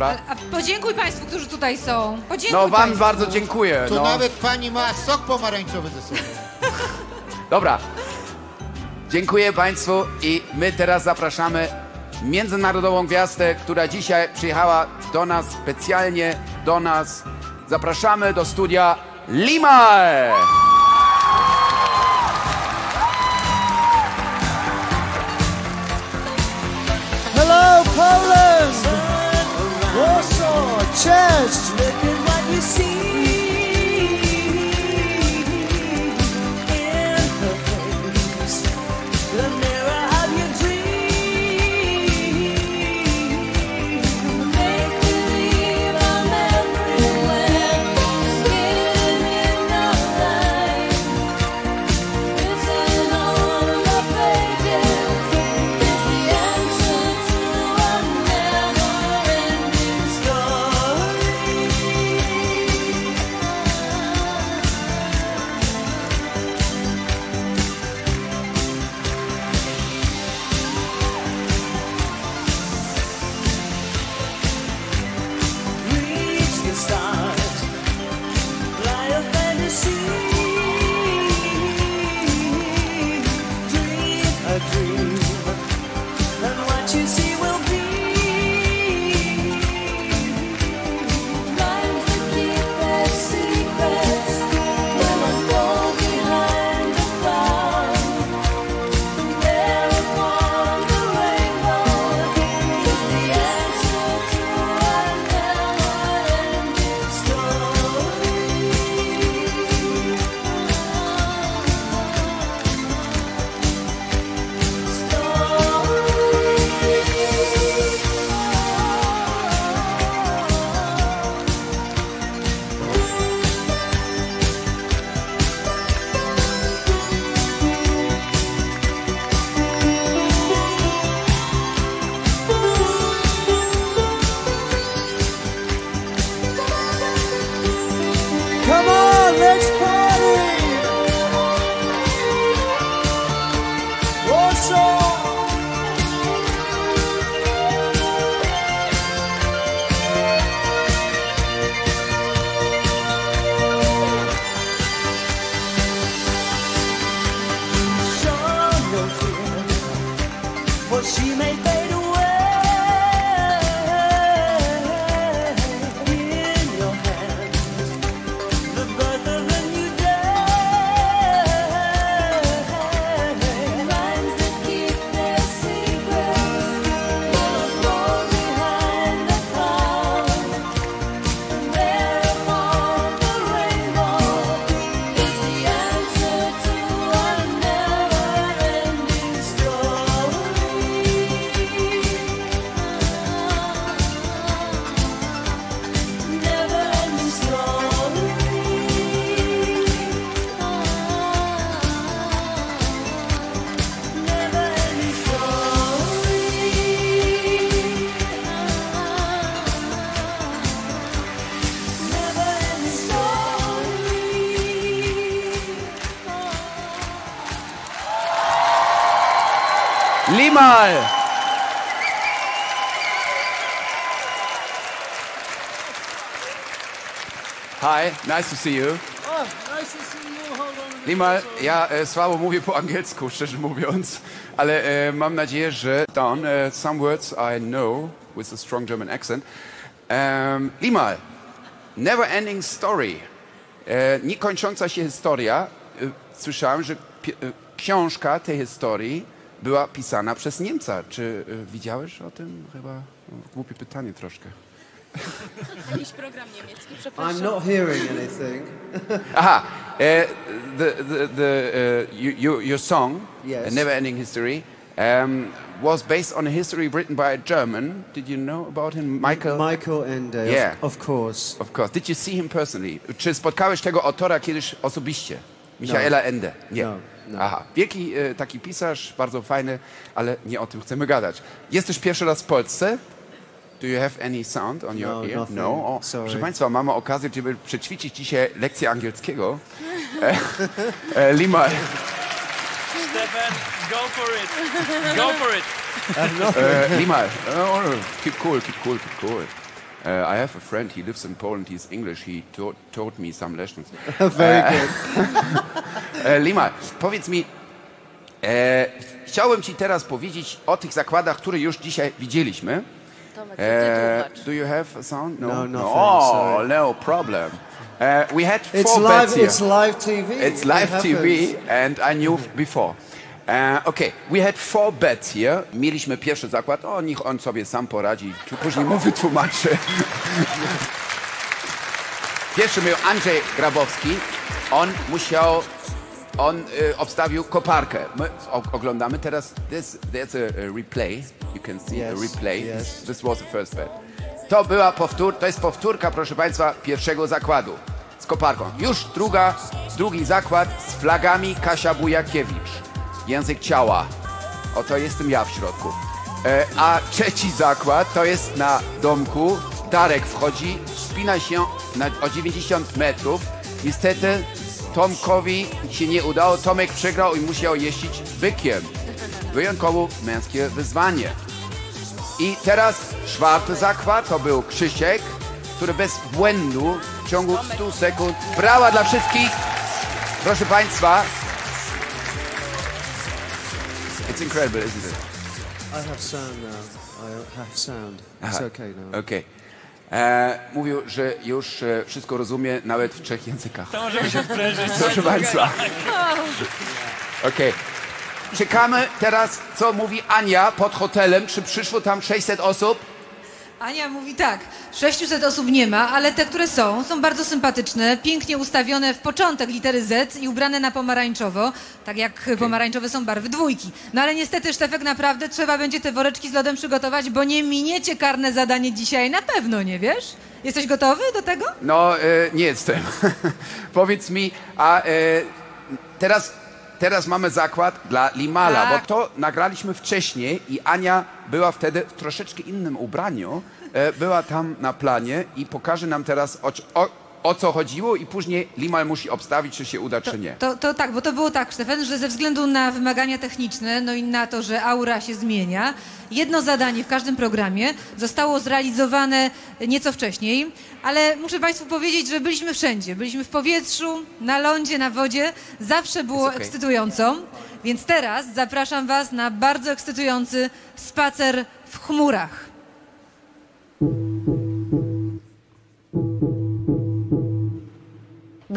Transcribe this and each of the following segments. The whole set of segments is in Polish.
dobra. A podziękuj Państwu, którzy tutaj są. Podziękuj No wam państwu. bardzo dziękuję. Tu No. nawet pani ma sok pomarańczowy ze sobą. Dobra. Dziękuję Państwu i my teraz zapraszamy międzynarodową gwiazdę, która dzisiaj przyjechała do nas, specjalnie do nas. Zapraszamy do studia Lima! Warsaw, Church! Look at what you see Hi, nice to see you. Oh, nice to see you. Limal, ja e, słabo mówię po angielsku, szczerze mówiąc, ale e, mam nadzieję, że down e, some words I know with a strong German accent. Um, Limal, never ending story. E, niekończąca się historia. E, słyszałem, że e, książka tej historii była pisana przez Niemca. Czy widziałeś o tym? Chyba no, głupie pytanie troszkę. Jakiś program niemiecki, I'm przepraszam. not hearing anything. Aha, e, the, the, the, uh, you, you, your song, Yes. A Never Ending History, um, was based on a history written by a German. Did you know about him? Michael? Michael Ende, of- Yeah. of, course. Of course. Did you see him personally? Czy spotkałeś tego autora kiedyś osobiście? Michaela Ende. Nie. No, no. Aha. Wielki e, taki pisarz, bardzo fajny, ale nie o tym chcemy gadać. Jesteś pierwszy raz w Polsce? Do you have any sound on your No, ear? nothing. No. O, Sorry. proszę Państwa, mamy okazję, żeby przećwiczyć dzisiaj lekcję angielskiego. E, e, Lima, Stefan, go for it. Go for it. e, Lima, oh, keep cool, keep cool, keep cool. Uh, I have a friend, he lives in Poland, he's English, he taught, taught me some lessons. Very good. E, Lima, powiedz mi, e, chciałem Ci teraz powiedzieć o tych zakładach, które już dzisiaj widzieliśmy. Tomek, E, do you have a sound? No, nothing, Oh, sorry. no problem. E, we had It's four live. bets here. It's live TV. It's It live happens. TV and I knew before. Uh, okay, we had four bets here. Mieliśmy pierwszy zakład, o niech on sobie sam poradzi, później mu wytłumaczy. Pierwszy był Andrzej Grabowski. On musiał, on y, obstawił koparkę. My oglądamy teraz, this, there's a, a replay. You can see a Yes, replay. yes. This, this was the first bet. To była powtór, to jest powtórka, proszę Państwa, pierwszego zakładu z koparką. Już druga, drugi zakład z flagami Kasia Bujakiewicz. Język ciała. Oto jestem ja w środku. E, a trzeci zakład to jest na domku. Darek wchodzi, wspina się na, o 90 metrów. Niestety Tomkowi się nie udało. Tomek przegrał i musiał jeździć bykiem. Wyjątkowo męskie wyzwanie. I teraz czwarty zakład to był Krzysiek, który bez błędu w ciągu 100 sekund brała dla wszystkich. Proszę Państwa. It's incredible, isn't it? I have sound now. I have sound. It's okay now. Okej. E, Mówił, że już e, wszystko rozumie nawet w trzech językach. To możemy się odprężyć. Proszę Państwa. Okej. Czekamy teraz, co mówi Ania pod hotelem. Czy przyszło tam 600 osób? Ania mówi tak, 600 osób nie ma, ale te, które są, są bardzo sympatyczne, pięknie ustawione w początek litery Z i ubrane na pomarańczowo, tak jak pomarańczowe są barwy dwójki. No ale niestety, Sztefek, naprawdę trzeba będzie te woreczki z lodem przygotować, bo nie miniecie karne zadanie dzisiaj, na pewno, nie wiesz? Jesteś gotowy do tego? No, e, nie jestem. Powiedz mi, a e, teraz, teraz mamy zakład dla Limala, Tak. bo to nagraliśmy wcześniej i Ania była wtedy w troszeczkę innym ubraniu. E, była tam na planie i pokaże nam teraz o, o, o co chodziło i później Limal musi obstawić, czy się uda, czy nie. To, to tak, bo to było tak, Stefan, że ze względu na wymagania techniczne, no i na to, że aura się zmienia, jedno zadanie w każdym programie zostało zrealizowane nieco wcześniej, ale muszę Państwu powiedzieć, że byliśmy wszędzie. Byliśmy w powietrzu, na lądzie, na wodzie. Zawsze było okej. ekscytująco, więc teraz zapraszam Was na bardzo ekscytujący spacer w chmurach.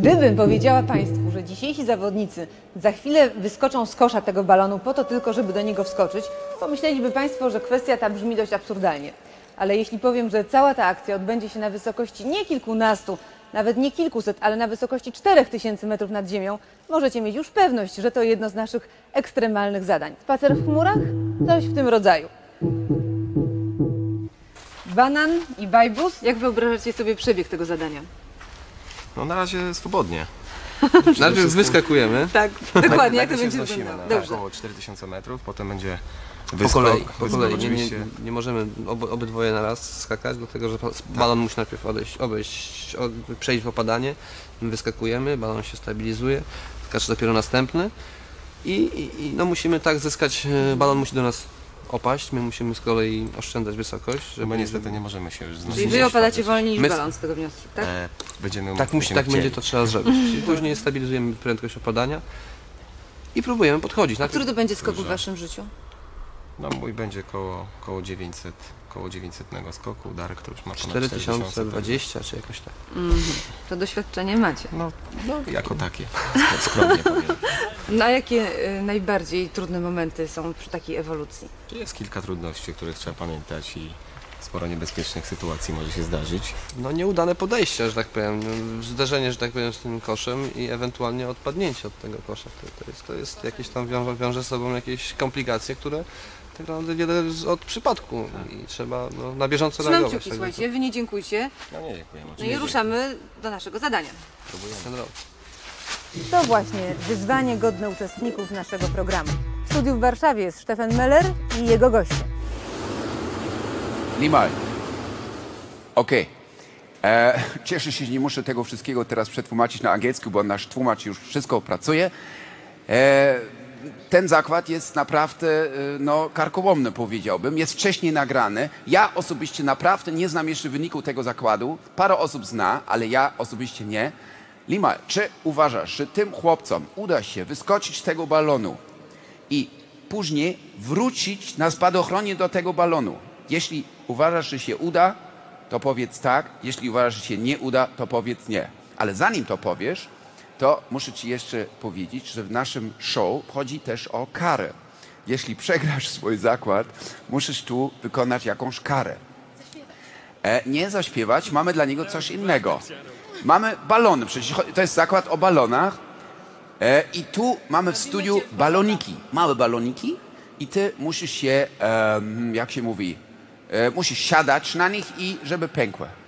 Gdybym powiedziała Państwu, że dzisiejsi zawodnicy za chwilę wyskoczą z kosza tego balonu po to tylko, żeby do niego wskoczyć, pomyśleliby Państwo, że kwestia ta brzmi dość absurdalnie. Ale jeśli powiem, że cała ta akcja odbędzie się na wysokości nie kilkunastu, nawet nie kilkuset, ale na wysokości 4000 metrów nad ziemią, możecie mieć już pewność, że to jedno z naszych ekstremalnych zadań. Spacer w chmurach? Coś w tym rodzaju. Banan i bajbus, jak wyobrażacie sobie przebieg tego zadania? No na razie swobodnie. Najpierw wyskakujemy Tak, dokładnie, jak to będzie wyglądało. na Dobrze. około 4000 metrów, potem będzie po wyskok. kolei. Po Wyskok kolei. Nie, nie, nie możemy ob, obydwoje na raz skakać, dlatego że pa- balon musi najpierw odejść, obejść, od, przejść w opadanie. My wyskakujemy, balon się stabilizuje, skacze dopiero następny i, i, i no musimy tak zyskać, e, balon musi do nas opaść, my musimy z kolei oszczędzać wysokość, My niestety nie możemy się już znosić. Czyli wy opadacie wolniej niż My- balon z tego wniosku, tak? E, będziemy, Tak, musi, będziemy tak będzie chcieli. to trzeba zrobić. Czyli później stabilizujemy prędkość opadania i próbujemy podchodzić. A Najpierw- który to będzie skok w waszym życiu? No mój będzie koło, koło 900, koło 900 skoku, Darek to już ma ponad 4000. 4020 czy jakoś tak. To doświadczenie macie. No, no jako takie, skromnie powiem. No a jakie y, najbardziej trudne momenty są przy takiej ewolucji? Jest kilka trudności, o których trzeba pamiętać i sporo niebezpiecznych sytuacji może się zdarzyć. No nieudane podejście, że tak powiem, zderzenie, że tak powiem, z tym koszem i ewentualnie odpadnięcie od tego kosza. To, to jest, to jest jakieś tam wiąże, wiąże z sobą jakieś komplikacje, które tak naprawdę wiele od przypadku i trzeba no, na bieżąco Trzymam reagować. kciuki, tak słuchajcie, wy nie dziękujcie. No nie, dziękuję. No i ruszamy do naszego zadania. rok. To właśnie wyzwanie godne uczestników naszego programu. W studiu w Warszawie jest Stefan Meller i jego goście. Limal. Okej. E, Cieszę się, że nie muszę tego wszystkiego teraz przetłumaczyć na angielski, bo nasz tłumacz już wszystko opracuje. E, ten zakład jest naprawdę e, no, karkołomny, powiedziałbym. Jest wcześniej nagrany. Ja osobiście naprawdę nie znam jeszcze wyniku tego zakładu. Parę osób zna, ale ja osobiście nie. Lima, czy uważasz, że tym chłopcom uda się wyskoczyć z tego balonu i później wrócić na spadochronie do tego balonu? Jeśli uważasz, że się uda, to powiedz tak. Jeśli uważasz, że się nie uda, to powiedz nie. Ale zanim to powiesz, to muszę Ci jeszcze powiedzieć, że w naszym show chodzi też o karę. Jeśli przegrasz swój zakład, musisz tu wykonać jakąś karę. E, nie zaśpiewać, mamy dla niego coś innego. Mamy balony, przecież to jest zakład o balonach. E, I tu mamy w studiu baloniki, małe baloniki i ty musisz się, em, jak się mówi, e, musisz siadać na nich i żeby pękły.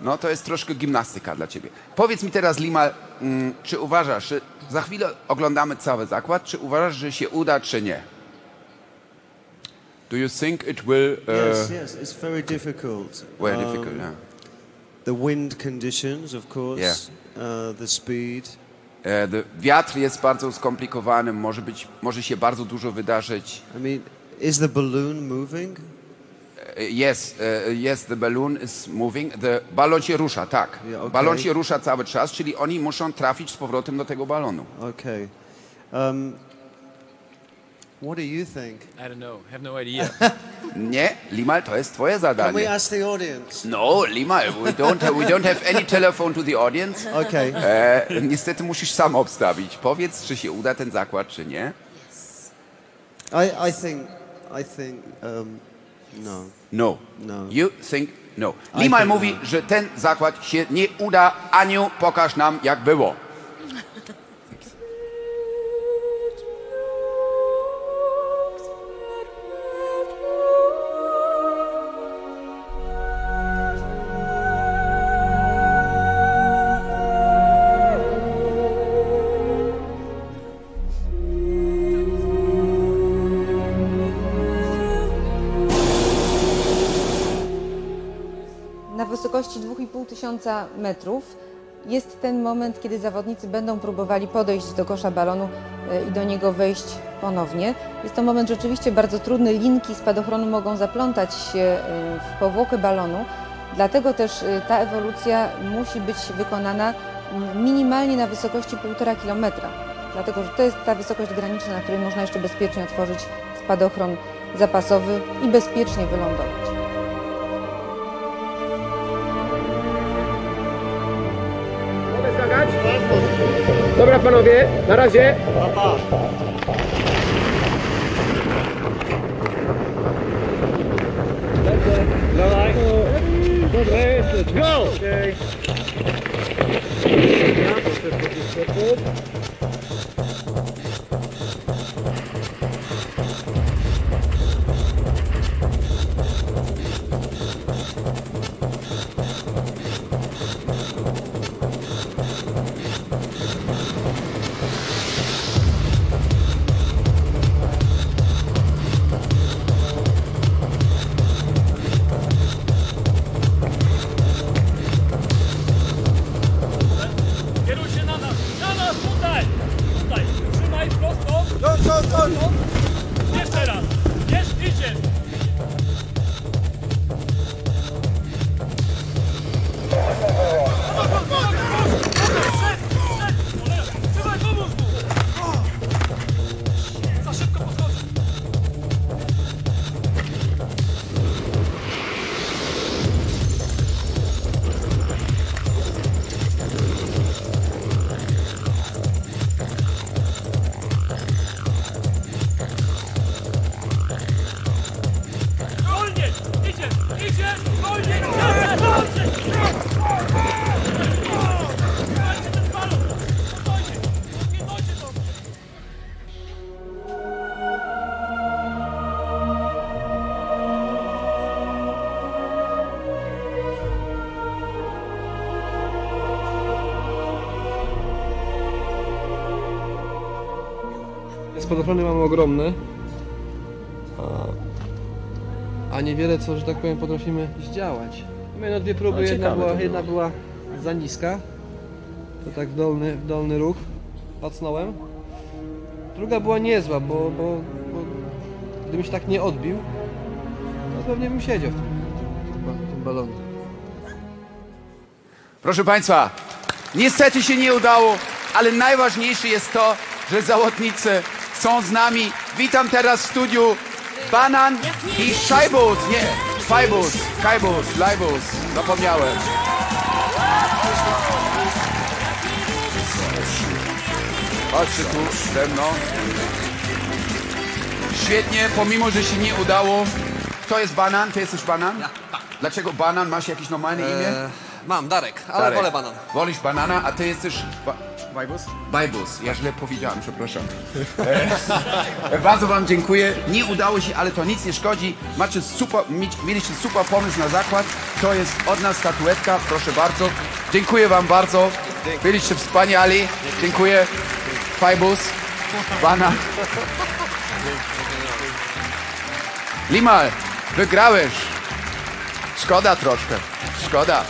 No to jest troszkę gimnastyka dla ciebie. Powiedz mi teraz, Lima, mm, czy uważasz, że za chwilę oglądamy cały zakład, czy uważasz, że się uda, czy nie? Do you think it will... Uh, Yes, yes, it's very difficult. Very Um, difficult, yeah. The wind conditions, of course, Yeah. uh, the speed. E, the wiatr jest bardzo skomplikowany, może, być, może się bardzo dużo wydarzyć. I mean, is the balloon moving? E, Yes, e, yes, the balloon is moving. The balon się rusza, tak. Yeah, okay. Balon się rusza cały czas, czyli oni muszą trafić z powrotem do tego balonu. Okay. Um, what do you think? I don't know. Have no idea. Nie, Limal, to jest twoje Can we zadanie. ask the audience? No, Limal, we don't, have, we don't have any telephone to the audience. Okay. E, niestety musisz sam obstawić. Powiedz, czy się uda ten zakład, czy nie. I, I think, I think, um, no. No. No. You think no. I mówi, że ten zakład się nie uda. Aniu, pokaż nam, jak było. Wysokości 2,5 tysiąca metrów jest ten moment, kiedy zawodnicy będą próbowali podejść do kosza balonu e, i do niego wejść ponownie. Jest to moment rzeczywiście bardzo trudny. Linki spadochronu mogą zaplątać się e, w powłokę balonu, dlatego też e, ta ewolucja musi być wykonana minimalnie na wysokości 1,5 kilometra. Dlatego, że to jest ta wysokość graniczna, na której można jeszcze bezpiecznie otworzyć spadochron zapasowy i bezpiecznie wylądować. Dobra panowie, na razie. Dawaj. Dobra, let's go! Okay. Kieruj Ogromne, a, a niewiele co, że tak powiem, potrafimy zdziałać. Mamy no dwie próby, No, jedna, była, jedna była za niska, to tak w dolny, w dolny ruch, pacnąłem. Druga była niezła, bo, bo, bo gdybym się tak nie odbił, to pewnie bym siedział w tym, w tym balonie. Proszę Państwa, niestety się nie udało, ale najważniejsze jest to, że zawodnicy są z nami. Witam teraz w studiu Banan i Szajbus. Nie, Fajbus, Kajbus, Lajbus. Zapomniałem. Chodźcie tu ze mną. Świetnie, pomimo, że się nie udało. Kto jest Banan? Ty jesteś Banan? Dlaczego Banan? Masz jakieś normalne imię? E, mam, Darek, ale Darek. wolę banan. Wolisz banana, a ty jesteś... Ba Bajbus? Bajbus. Ja źle powiedziałem, przepraszam. E, bardzo wam dziękuję. Nie udało się, ale to nic nie szkodzi. Macie super, mi- mieliście super pomysł na zakład. To jest od nas statuetka, proszę bardzo. Dziękuję wam bardzo. Byliście wspaniali. Dziękuję. Bajbus. Banan. Limal, wygrałeś. Szkoda troszkę. Szkoda.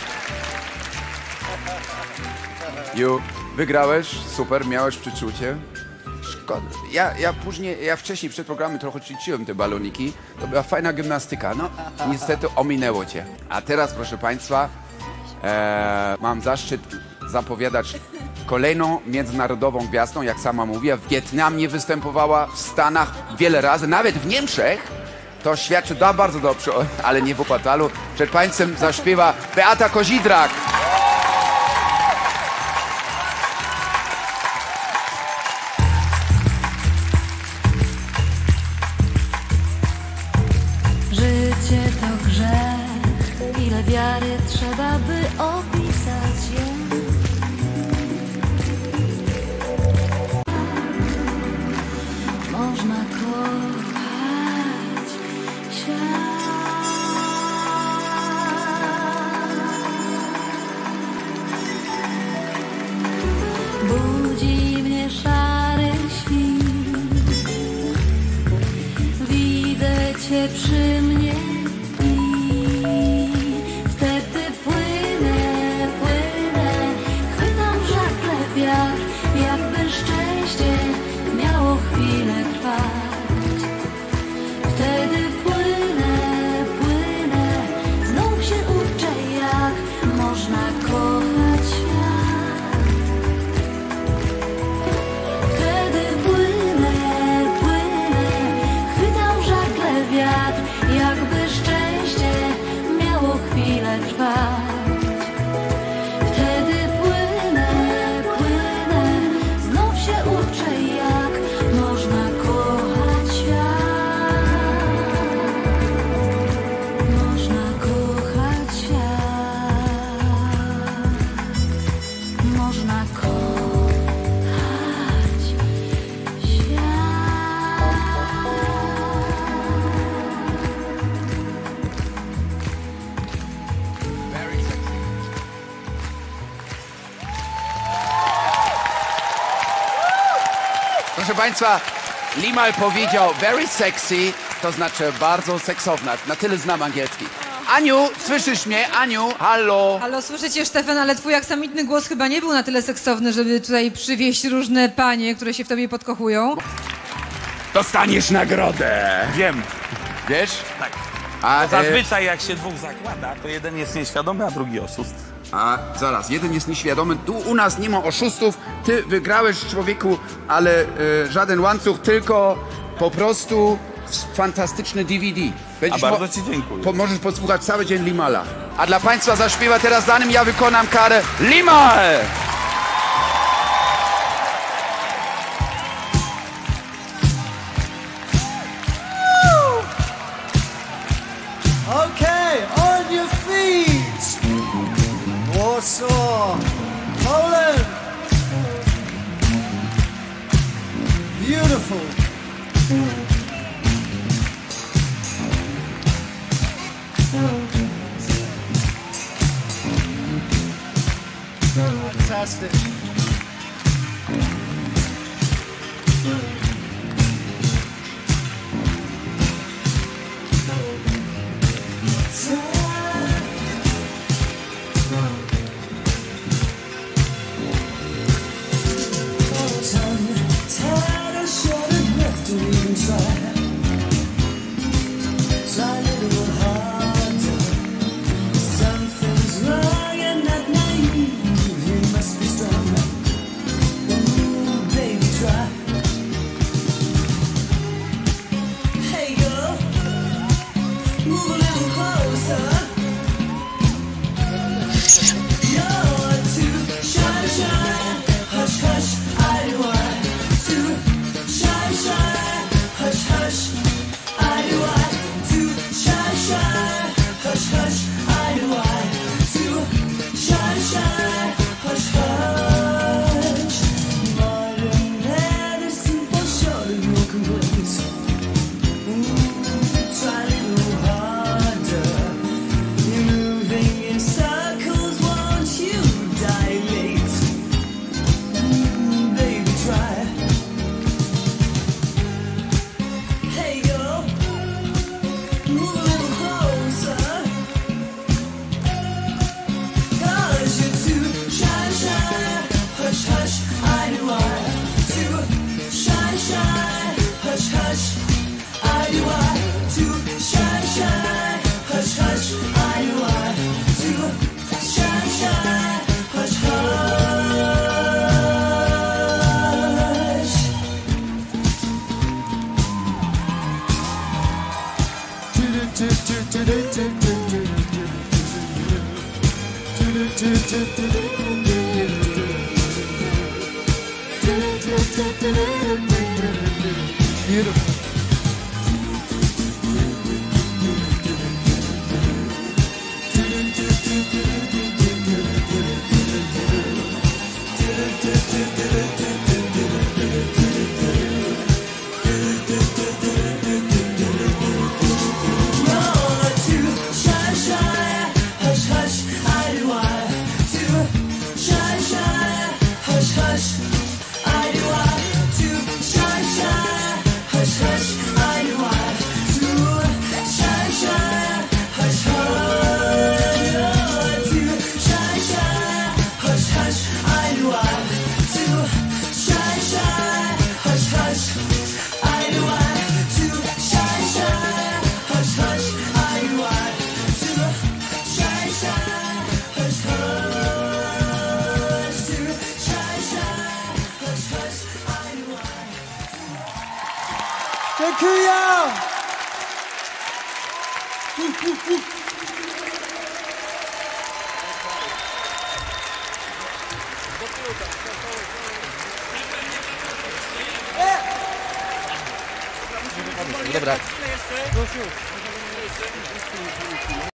Ju, wygrałeś, super, miałeś przeczucie. Szkoda. Ja, ja później, ja wcześniej przed programem trochę ćwiczyłem te baloniki. To była fajna gimnastyka. No, niestety ominęło cię. A teraz, proszę Państwa, e, mam zaszczyt zapowiadać kolejną międzynarodową gwiazdą, jak sama mówię. W Wietnamie występowała, w Stanach wiele razy, nawet w Niemczech. To świadczy da bardzo dobrze, ale nie w Opatalu. Przed Państwem zaśpiewa Beata Kozidrak. Państwa, Limal powiedział very sexy, to znaczy bardzo seksowna. Na tyle znam angielski. Aniu, słyszysz mnie? Aniu, halo. Halo, słyszycie Stefan, ale twój aksamitny głos chyba nie był na tyle seksowny, żeby tutaj przywieźć różne panie, które się w tobie podkochują. Dostaniesz nagrodę. Wiem. Wiesz? Tak. A, Bo zazwyczaj jak się dwóch zakłada, to jeden jest nieświadomy, a drugi oszust. A zaraz, jeden jest nieświadomy. Tu u nas nie ma oszustów. Ty wygrałeś człowieku, ale e, żaden łańcuch, tylko po prostu fantastyczny DVD. Będziesz A bardzo ci dziękuję. Po, możesz posłuchać cały dzień Limala. A dla Państwa zaśpiewa teraz, zanim ja wykonam karę, Limal! Warsaw, Poland. Beautiful. Fantastic. Beautiful.